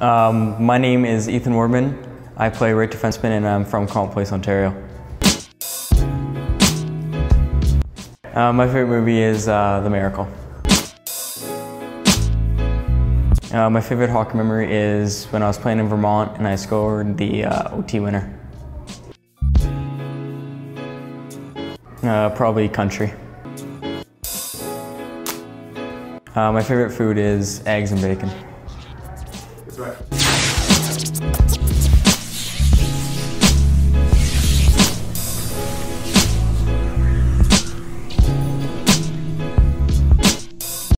Um, my name is Ethan Wardman. I play right defenseman and I'm from Carleton Place, Ontario. Uh, my favorite movie is uh, The Miracle. Uh, my favorite hockey memory is when I was playing in Vermont and I scored the uh, OT winner. Uh, probably country. Uh, my favorite food is eggs and bacon. Até.